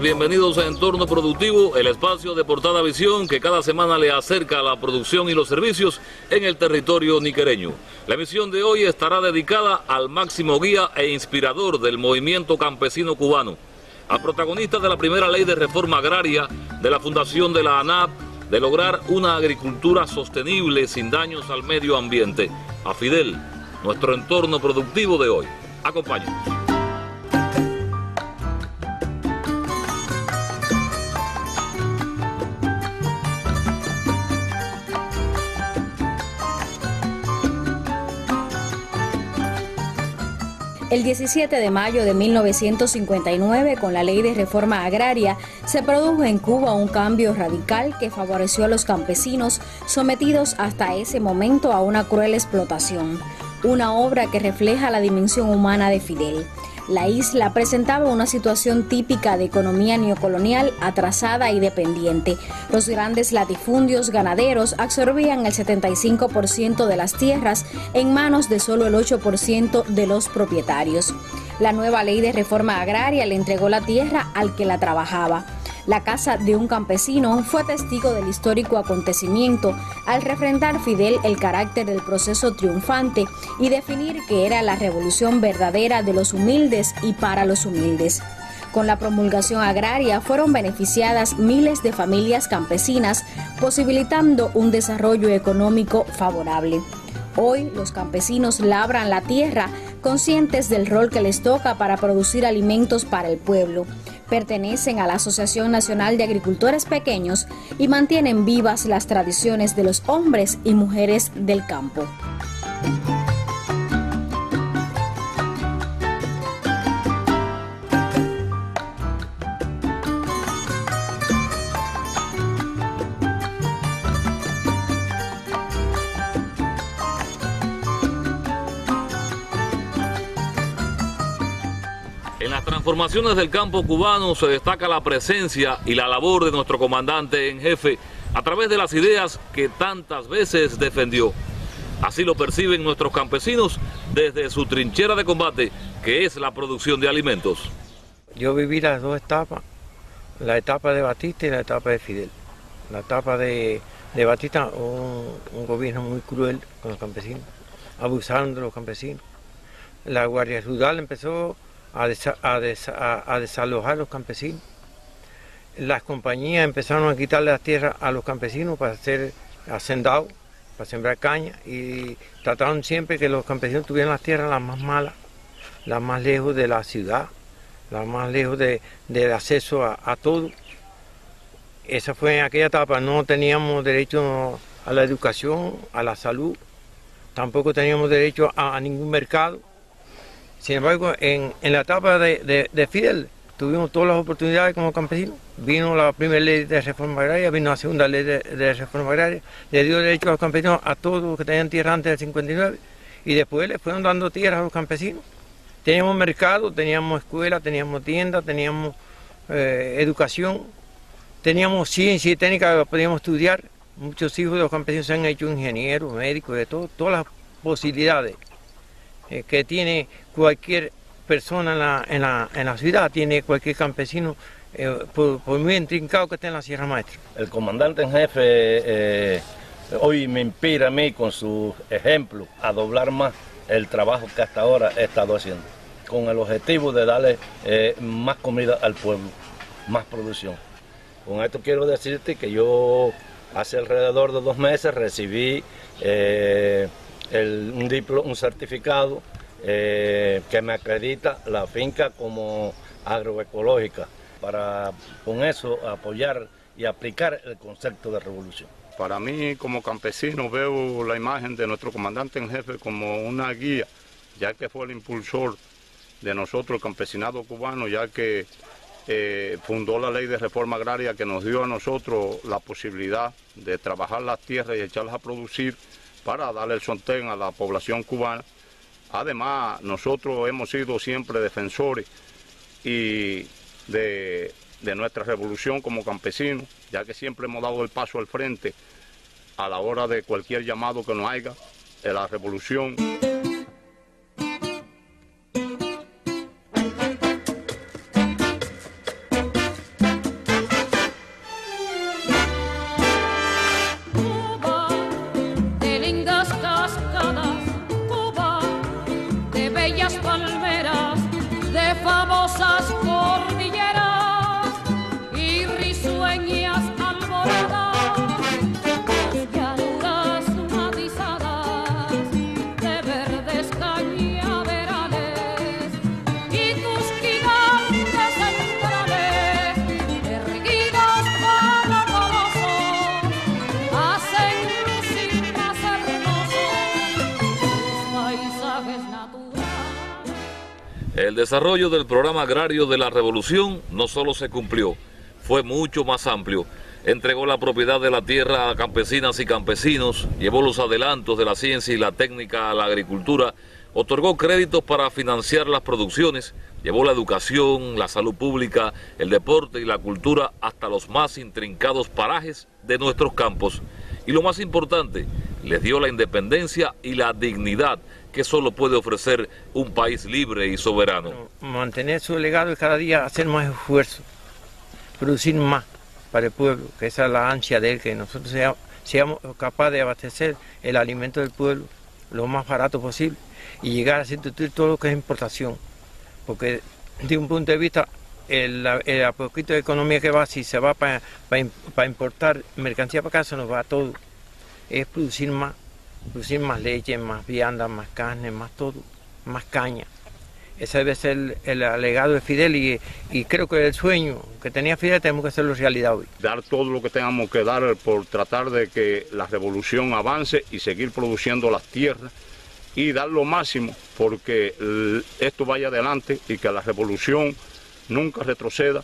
bienvenidos a Entorno Productivo, el espacio de Portada Visión que cada semana le acerca a la producción y los servicios en el territorio niquereño. La emisión de hoy estará dedicada al máximo guía e inspirador del movimiento campesino cubano, al protagonista de la primera ley de reforma agraria de la fundación de la ANAP, de lograr una agricultura sostenible sin daños al medio ambiente, a Fidel, nuestro entorno productivo de hoy. Acompáñenos. El 17 de mayo de 1959, con la ley de reforma agraria, se produjo en Cuba un cambio radical que favoreció a los campesinos sometidos hasta ese momento a una cruel explotación, una obra que refleja la dimensión humana de Fidel. La isla presentaba una situación típica de economía neocolonial atrasada y dependiente. Los grandes latifundios ganaderos absorbían el 75% de las tierras en manos de solo el 8% de los propietarios. La nueva ley de reforma agraria le entregó la tierra al que la trabajaba. La casa de un campesino fue testigo del histórico acontecimiento al refrendar Fidel el carácter del proceso triunfante y definir que era la revolución verdadera de los humildes y para los humildes. Con la promulgación agraria fueron beneficiadas miles de familias campesinas, posibilitando un desarrollo económico favorable. Hoy los campesinos labran la tierra conscientes del rol que les toca para producir alimentos para el pueblo pertenecen a la Asociación Nacional de Agricultores Pequeños y mantienen vivas las tradiciones de los hombres y mujeres del campo. Transformaciones del campo cubano se destaca la presencia y la labor de nuestro comandante en jefe a través de las ideas que tantas veces defendió. Así lo perciben nuestros campesinos desde su trinchera de combate, que es la producción de alimentos. Yo viví las dos etapas, la etapa de Batista y la etapa de Fidel. La etapa de, Batista, un, un gobierno muy cruel con los campesinos, abusando de los campesinos. La Guardia Rural empezó a, desalojar a los campesinos. Las compañías empezaron a quitarle las tierras a los campesinos para hacer hacendados, para sembrar caña y trataron siempre que los campesinos tuvieran las tierras las más malas, las más lejos de la ciudad, las más lejos de, del acceso a, todo. Esa fue en aquella etapa, no teníamos derecho a la educación, a la salud, tampoco teníamos derecho a ningún mercado sin embargo, en, la etapa de, Fidel tuvimos todas las oportunidades como campesinos. Vino la primera ley de reforma agraria, vino la segunda ley de, reforma agraria, le dio derecho a los campesinos a todos los que tenían tierra antes del 59 y después le fueron dando tierra a los campesinos. Teníamos mercado, teníamos escuela, teníamos tiendas, teníamos eh, educación, teníamos ciencia y técnica que podíamos estudiar. Muchos hijos de los campesinos se han hecho ingenieros, médicos, de todo, todas las posibilidades eh, que tiene cualquier persona en la, en la, en la ciudad, tiene cualquier campesino, eh, por, muy intrincado que esté en la Sierra Maestra. El comandante en jefe eh, hoy me inspira a mí con su ejemplo a doblar más el trabajo que hasta ahora he estado haciendo, con el objetivo de darle más comida al pueblo, más producción. Con esto quiero decirte que yo hace alrededor de dos meses recibí un, diplo, un certificado eh, que me acredita la finca como agroecológica para con eso apoyar y aplicar el concepto de revolución. Para mí como campesino veo la imagen de nuestro comandante en jefe como una guía, ya que fue el impulsor de nosotros, el campesinado cubano, ya que eh, fundó la ley de reforma agraria que nos dio a nosotros la posibilidad de trabajar las tierras y echarlas a producir para darle el sostén a la población cubana. Además, nosotros hemos sido siempre defensores y de, nuestra revolución como campesinos, ya que siempre hemos dado el paso al frente a la hora de cualquier llamado que nos haya de la revolución. Bellas palmeras de famosas El desarrollo del programa agrario de la revolución no solo se cumplió, fue mucho más amplio. Entregó la propiedad de la tierra a campesinas y campesinos, llevó los adelantos de la ciencia y la técnica a la agricultura, otorgó créditos para financiar las producciones, llevó la educación, la salud pública, el deporte y la cultura hasta los más intrincados parajes de nuestros campos. Y lo más importante, les dio la independencia y la dignidad que solo puede ofrecer un país libre y soberano. mantener su legado y cada día hacer más esfuerzo, producir más para el pueblo, que esa es la ansia de él, que nosotros sea- seamos capaces de abastecer el alimento del pueblo lo más barato posible y llegar a sustituir todo lo que es importación. Porque de un punto de vista, el, el, poquito de economía que va, si se va para importar mercancía para acá, se nos va todo. Es producir más, producir más leche, más viandas, más carne, más todo, más caña. Ese debe ser el, el legado de Fidel y, creo que el sueño que tenía Fidel tenemos que hacerlo realidad hoy. dar todo lo que tengamos que dar por tratar de que la revolución avance y seguir produciendo las tierras y dar lo máximo porque esto vaya adelante y que la revolución nunca retroceda.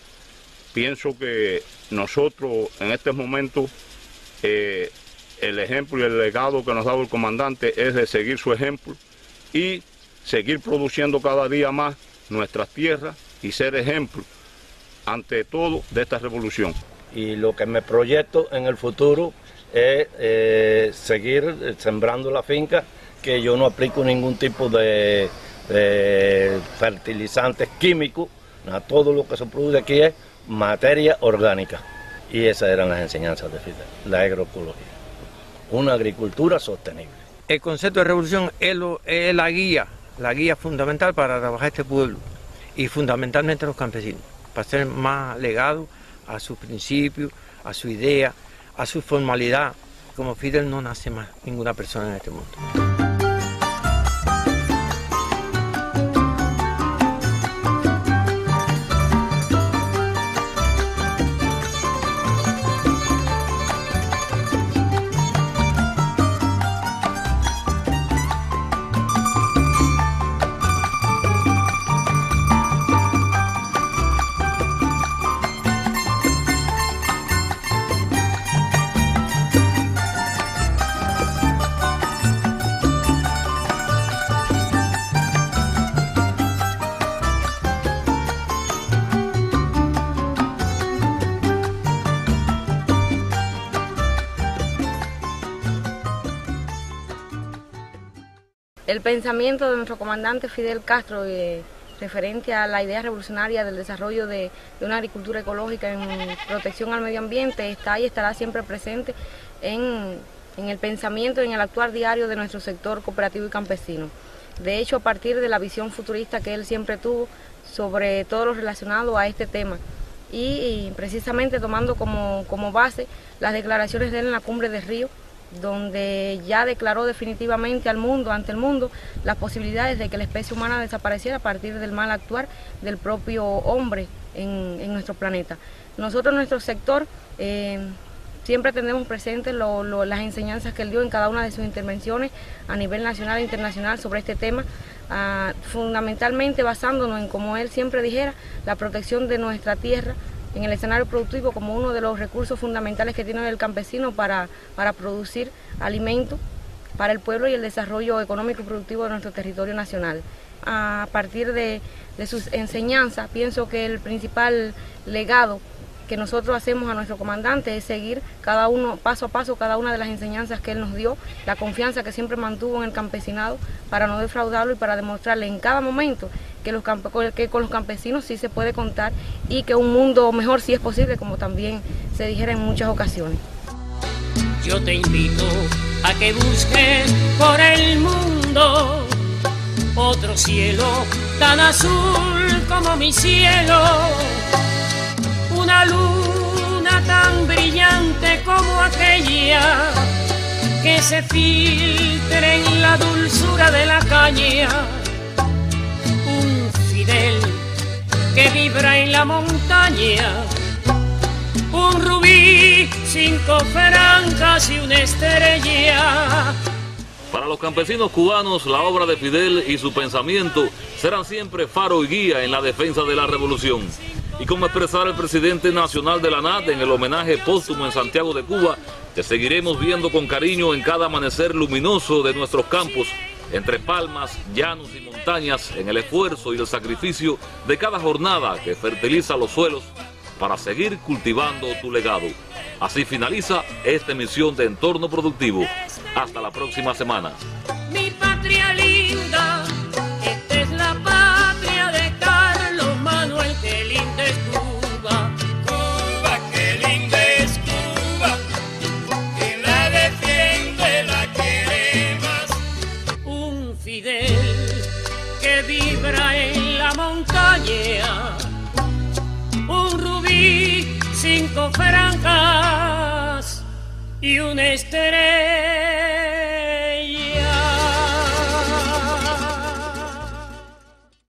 Pienso que nosotros en este momento eh, el ejemplo y el legado que nos ha dado el comandante es de seguir su ejemplo y seguir produciendo cada día más nuestras tierras y ser ejemplo ante todo de esta revolución. y lo que me proyecto en el futuro es eh, seguir sembrando la finca, que yo no aplico ningún tipo de, de fertilizantes químicos, nada, todo lo que se produce aquí es materia orgánica. Y esas eran las enseñanzas de Fidel, la agroecología, una agricultura sostenible. El concepto de revolución es, la guía, la guía fundamental para trabajar este pueblo y fundamentalmente los campesinos, para ser más legado a sus principios, a su idea, a su formalidad. Como Fidel no nace más ninguna persona en este mundo. El pensamiento de nuestro comandante Fidel Castro eh, referente a la idea revolucionaria del desarrollo de, una agricultura ecológica en protección al medio ambiente está y estará siempre presente en, en el pensamiento y en el actuar diario de nuestro sector cooperativo y campesino. De hecho, a partir de la visión futurista que él siempre tuvo sobre todo lo relacionado a este tema y, y precisamente tomando como, como base las declaraciones de él en la cumbre de Río, donde ya declaró definitivamente al mundo, ante el mundo, las posibilidades de que la especie humana desapareciera a partir del mal actuar del propio hombre en, nuestro planeta. Nosotros, en nuestro sector, eh, siempre tenemos presentes las enseñanzas que él dio en cada una de sus intervenciones a nivel nacional e internacional sobre este tema, ah, fundamentalmente basándonos en, como él siempre dijera, la protección de nuestra tierra en el escenario productivo como uno de los recursos fundamentales que tiene el campesino para, para producir alimento para el pueblo y el desarrollo económico y productivo de nuestro territorio nacional. A partir de, de sus enseñanzas, pienso que el principal legado que nosotros hacemos a nuestro comandante es seguir cada uno, paso a paso, cada una de las enseñanzas que él nos dio, la confianza que siempre mantuvo en el campesinado para no defraudarlo y para demostrarle en cada momento que, los que con los campesinos sí se puede contar y que un mundo mejor sí es posible, como también se dijera en muchas ocasiones. Yo te invito a que busques por el mundo otro cielo tan azul como mi cielo, una luna tan brillante como aquella que se filtre en la dulzura de la caña, que vibra en la montaña, un rubí, cinco francas y una estrella para los campesinos cubanos, la obra de Fidel y su pensamiento serán siempre faro y guía en la defensa de la revolución. Y como expresara el presidente nacional de la NAT en el homenaje póstumo en Santiago de Cuba, te seguiremos viendo con cariño en cada amanecer luminoso de nuestros campos, entre palmas, llanos y montañas, en el esfuerzo y el sacrificio de cada jornada que fertiliza los suelos para seguir cultivando tu legado. Así finaliza esta emisión de Entorno Productivo. Hasta la próxima semana. Rubí, cinco